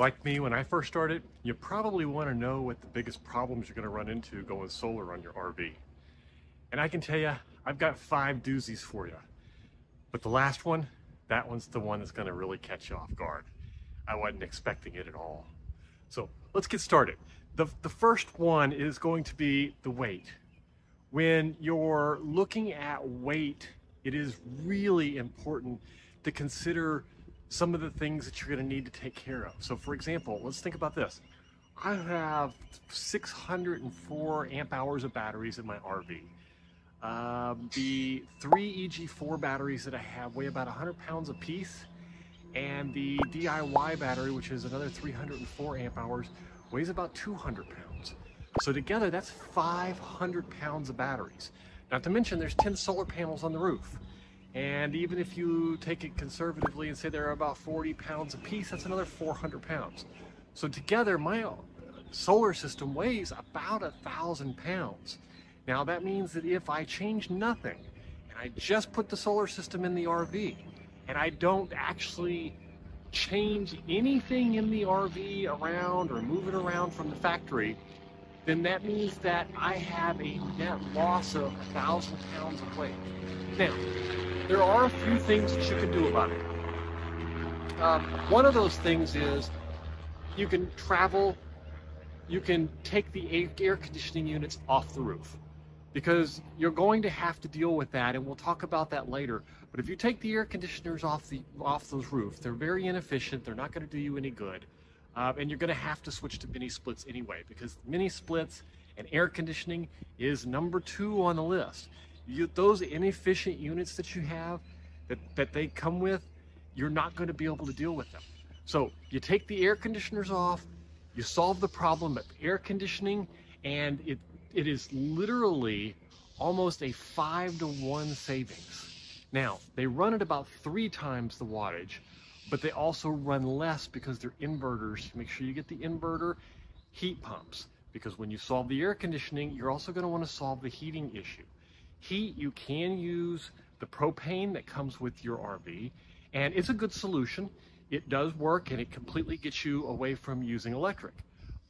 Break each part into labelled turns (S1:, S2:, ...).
S1: Like me, when I first started, you probably want to know what the biggest problems you're going to run into going solar on your RV. And I can tell you, I've got five doozies for you. But the last one, that one's the one that's going to really catch you off guard. I wasn't expecting it at all. So let's get started. The, the first one is going to be the weight. When you're looking at weight, it is really important to consider some of the things that you're going to need to take care of. So for example, let's think about this. I have 604 amp hours of batteries in my RV. Um, the three EG4 batteries that I have weigh about 100 pounds a piece, and the DIY battery, which is another 304 amp hours, weighs about 200 pounds. So together, that's 500 pounds of batteries. Not to mention, there's 10 solar panels on the roof. And even if you take it conservatively and say they're about 40 pounds a piece, that's another 400 pounds. So together, my solar system weighs about a thousand pounds. Now that means that if I change nothing and I just put the solar system in the RV and I don't actually change anything in the RV around or move it around from the factory, then that means that I have a net loss of a thousand pounds of weight. Now, there are a few things that you can do about it. Um, one of those things is you can travel, you can take the air conditioning units off the roof because you're going to have to deal with that and we'll talk about that later. But if you take the air conditioners off the off those roofs, they're very inefficient. They're not going to do you any good. Uh, and you're going to have to switch to mini splits anyway because mini splits and air conditioning is number two on the list you, those inefficient units that you have that, that they come with, you're not going to be able to deal with them. So you take the air conditioners off, you solve the problem of air conditioning, and it, it is literally almost a five to one savings. Now, they run at about three times the wattage, but they also run less because they're inverters. Make sure you get the inverter heat pumps because when you solve the air conditioning, you're also going to want to solve the heating issue. Heat, you can use the propane that comes with your RV, and it's a good solution. It does work and it completely gets you away from using electric.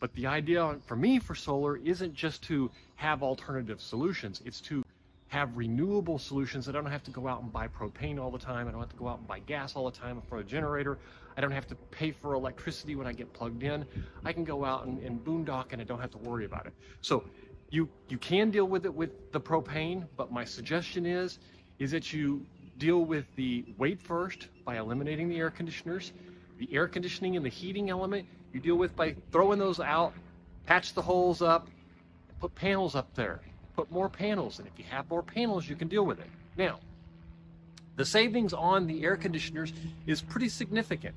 S1: But the idea for me for solar isn't just to have alternative solutions, it's to have renewable solutions I don't have to go out and buy propane all the time. I don't have to go out and buy gas all the time for a generator. I don't have to pay for electricity when I get plugged in. I can go out and, and boondock and I don't have to worry about it. So you, you can deal with it with the propane, but my suggestion is, is that you deal with the weight first by eliminating the air conditioners. The air conditioning and the heating element, you deal with by throwing those out, patch the holes up, put panels up there, put more panels, and if you have more panels, you can deal with it. Now, the savings on the air conditioners is pretty significant.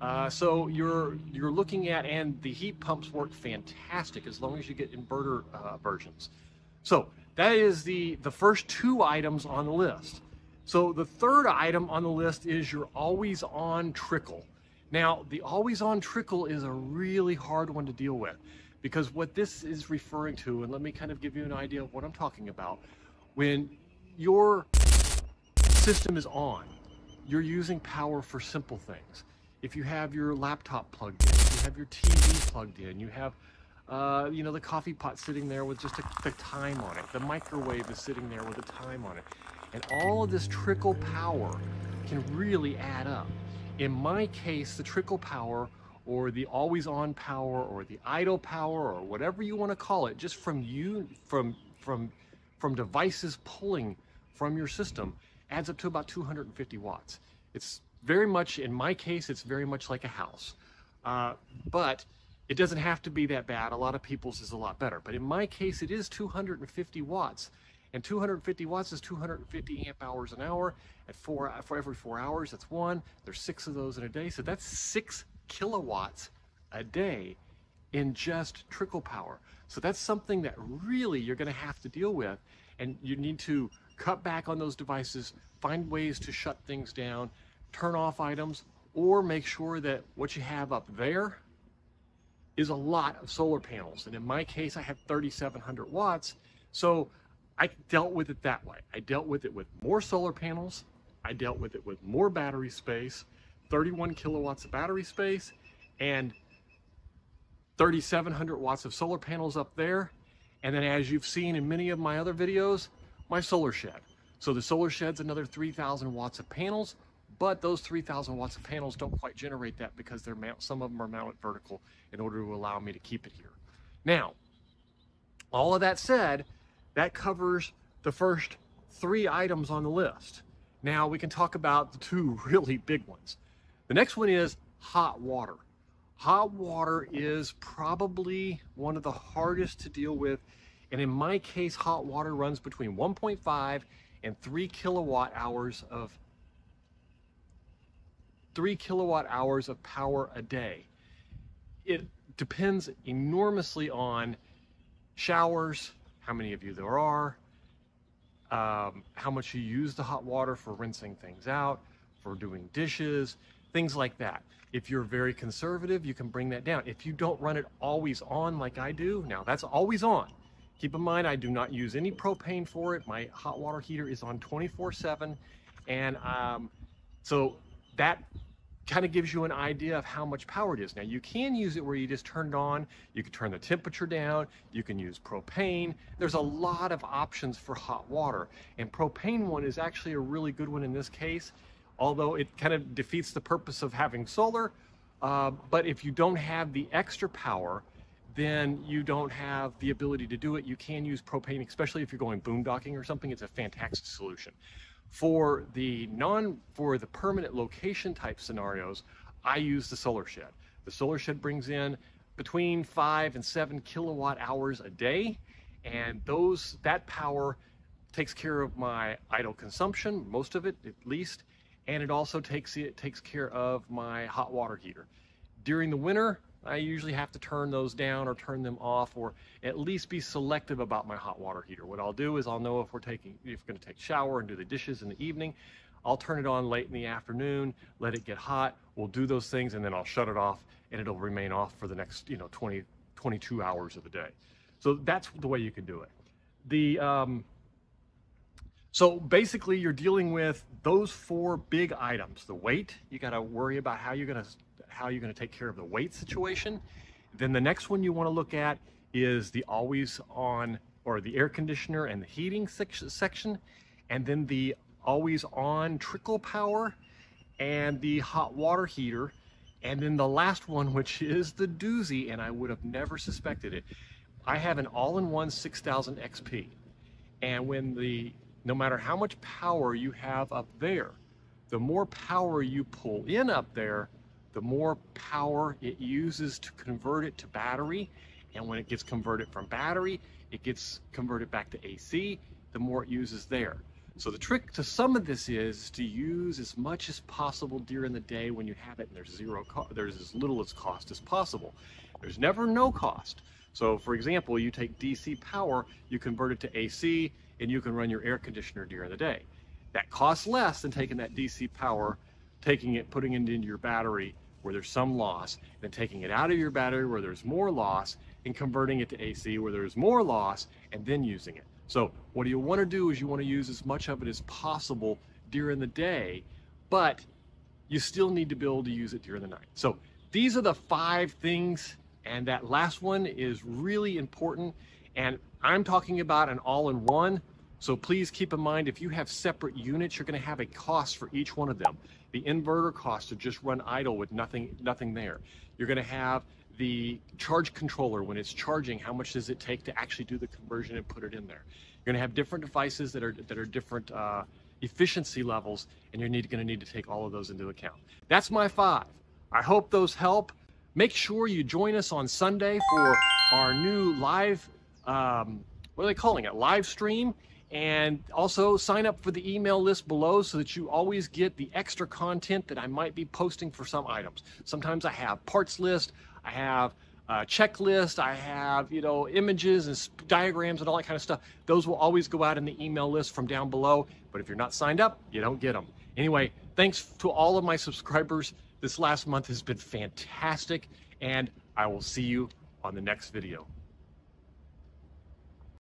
S1: Uh, so you're you're looking at, and the heat pumps work fantastic as long as you get inverter uh, versions. So that is the the first two items on the list. So the third item on the list is your always on trickle. Now the always on trickle is a really hard one to deal with because what this is referring to, and let me kind of give you an idea of what I'm talking about. When your system is on, you're using power for simple things if you have your laptop plugged in, if you have your TV plugged in, you have, uh, you know, the coffee pot sitting there with just a, the time on it, the microwave is sitting there with a time on it, and all of this trickle power can really add up. In my case, the trickle power or the always on power or the idle power or whatever you want to call it, just from you, from, from, from devices pulling from your system adds up to about 250 watts. It's very much, in my case, it's very much like a house. Uh, but it doesn't have to be that bad. A lot of people's is a lot better. But in my case, it is 250 watts. And 250 watts is 250 amp hours an hour. At four, for every four hours, that's one. There's six of those in a day. So that's six kilowatts a day in just trickle power. So that's something that really you're going to have to deal with. And you need to cut back on those devices, find ways to shut things down, turn off items, or make sure that what you have up there is a lot of solar panels. And in my case, I have 3,700 watts. So I dealt with it that way. I dealt with it with more solar panels. I dealt with it with more battery space, 31 kilowatts of battery space, and 3,700 watts of solar panels up there. And then as you've seen in many of my other videos, my solar shed. So the solar shed's another 3,000 watts of panels, but those 3,000 watts of panels don't quite generate that because they're mount, some of them are mounted vertical in order to allow me to keep it here. Now, all of that said, that covers the first three items on the list. Now we can talk about the two really big ones. The next one is hot water. Hot water is probably one of the hardest to deal with. And in my case, hot water runs between 1.5 and 3 kilowatt hours of 3 kilowatt hours of power a day. It depends enormously on showers, how many of you there are, um, how much you use the hot water for rinsing things out, for doing dishes, things like that. If you're very conservative, you can bring that down. If you don't run it always on like I do, now that's always on. Keep in mind, I do not use any propane for it. My hot water heater is on 24 seven. And um, so that kind of gives you an idea of how much power it is. Now you can use it where you just turn it on, you can turn the temperature down, you can use propane. There's a lot of options for hot water and propane one is actually a really good one in this case, although it kind of defeats the purpose of having solar. Uh, but if you don't have the extra power, then you don't have the ability to do it. You can use propane, especially if you're going boondocking or something. It's a fantastic solution. For the non, for the permanent location type scenarios, I use the solar shed. The solar shed brings in between five and seven kilowatt hours a day. And those, that power takes care of my idle consumption, most of it at least. And it also takes, it takes care of my hot water heater. During the winter, I usually have to turn those down or turn them off or at least be selective about my hot water heater. What I'll do is I'll know if we're taking, if we're gonna take shower and do the dishes in the evening, I'll turn it on late in the afternoon, let it get hot, we'll do those things and then I'll shut it off and it'll remain off for the next, you know, 20, 22 hours of the day. So that's the way you can do it. The, um, so basically you're dealing with those four big items. The weight, you gotta worry about how you're gonna how you're going to take care of the weight situation. Then the next one you want to look at is the always on or the air conditioner and the heating section, and then the always on trickle power and the hot water heater. And then the last one, which is the doozy, and I would have never suspected it. I have an all-in-one 6000 XP. And when the, no matter how much power you have up there, the more power you pull in up there, the more power it uses to convert it to battery. And when it gets converted from battery, it gets converted back to AC, the more it uses there. So the trick to some of this is to use as much as possible during the day when you have it and there's zero there's as little as cost as possible. There's never no cost. So for example, you take DC power, you convert it to AC, and you can run your air conditioner during the day. That costs less than taking that DC power, taking it, putting it into your battery, where there's some loss, then taking it out of your battery where there's more loss, and converting it to AC where there's more loss, and then using it. So what do you want to do is you want to use as much of it as possible during the day, but you still need to be able to use it during the night. So these are the five things, and that last one is really important. And I'm talking about an all-in-one so please keep in mind, if you have separate units, you're gonna have a cost for each one of them. The inverter cost to just run idle with nothing, nothing there. You're gonna have the charge controller when it's charging, how much does it take to actually do the conversion and put it in there? You're gonna have different devices that are, that are different uh, efficiency levels, and you're gonna need to take all of those into account. That's my five. I hope those help. Make sure you join us on Sunday for our new live, um, what are they calling it, live stream. And also sign up for the email list below so that you always get the extra content that I might be posting for some items. Sometimes I have parts list, I have a checklist, I have, you know, images and diagrams and all that kind of stuff. Those will always go out in the email list from down below. But if you're not signed up, you don't get them. Anyway, thanks to all of my subscribers. This last month has been fantastic and I will see you on the next video.